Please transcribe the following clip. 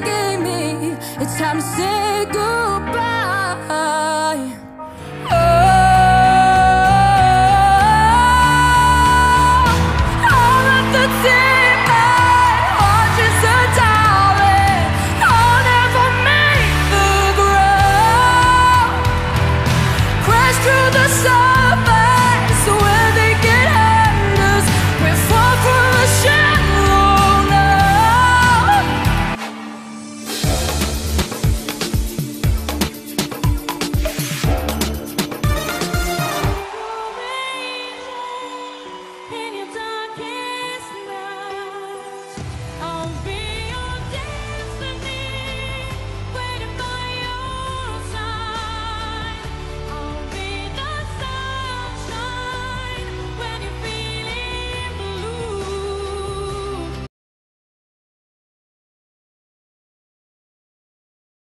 gave me. It's time to say goodbye.